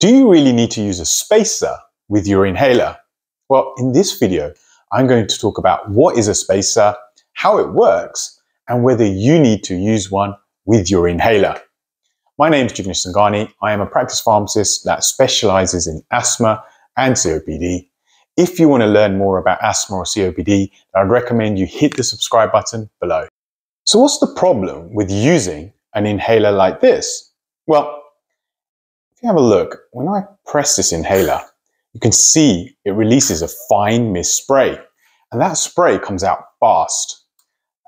Do you really need to use a spacer with your inhaler? Well, in this video, I'm going to talk about what is a spacer, how it works, and whether you need to use one with your inhaler. My name is Jignesh Sangani. I am a practice pharmacist that specializes in asthma and COPD. If you want to learn more about asthma or COPD, I'd recommend you hit the subscribe button below. So what's the problem with using an inhaler like this? Well, you have a look, when I press this inhaler, you can see it releases a fine mist spray. And that spray comes out fast.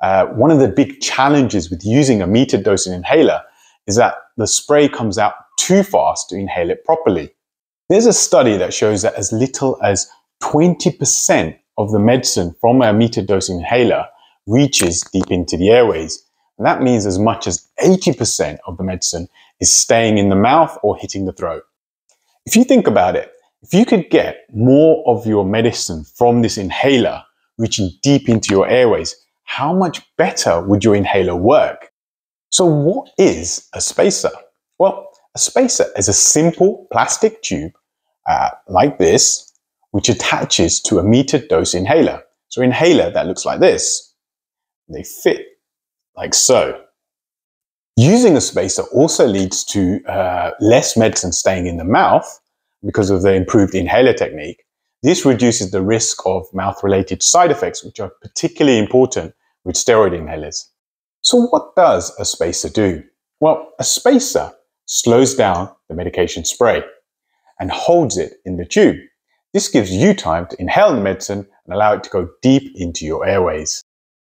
Uh, one of the big challenges with using a metered dosing inhaler is that the spray comes out too fast to inhale it properly. There's a study that shows that as little as 20% of the medicine from a metered dosing inhaler reaches deep into the airways. And that means as much as 80% of the medicine is staying in the mouth or hitting the throat. If you think about it, if you could get more of your medicine from this inhaler reaching deep into your airways, how much better would your inhaler work? So what is a spacer? Well, a spacer is a simple plastic tube uh, like this, which attaches to a metered dose inhaler. So inhaler that looks like this. They fit like so. Using a spacer also leads to uh, less medicine staying in the mouth because of the improved inhaler technique. This reduces the risk of mouth-related side effects, which are particularly important with steroid inhalers. So what does a spacer do? Well, a spacer slows down the medication spray and holds it in the tube. This gives you time to inhale the medicine and allow it to go deep into your airways.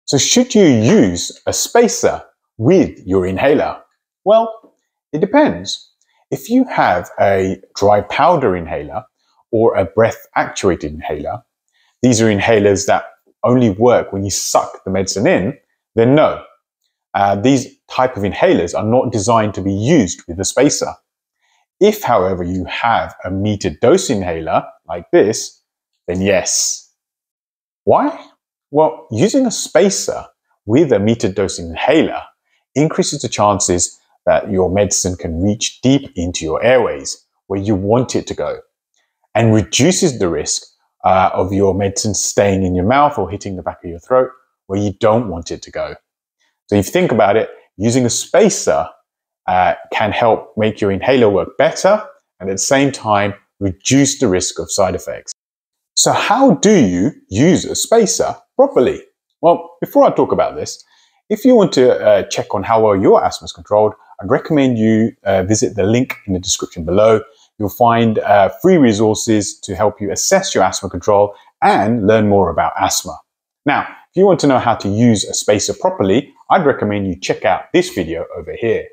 So should you use a spacer with your inhaler? Well, it depends. If you have a dry powder inhaler or a breath actuated inhaler, these are inhalers that only work when you suck the medicine in, then no. Uh, these type of inhalers are not designed to be used with a spacer. If, however, you have a metered dose inhaler like this, then yes. Why? Well, using a spacer with a metered dose inhaler increases the chances that your medicine can reach deep into your airways where you want it to go and reduces the risk uh, of your medicine staying in your mouth or hitting the back of your throat where you don't want it to go. So if you think about it, using a spacer uh, can help make your inhaler work better and at the same time reduce the risk of side effects. So how do you use a spacer properly? Well, before I talk about this, if you want to uh, check on how well your asthma is controlled, I'd recommend you uh, visit the link in the description below. You'll find uh, free resources to help you assess your asthma control and learn more about asthma. Now, if you want to know how to use a spacer properly, I'd recommend you check out this video over here.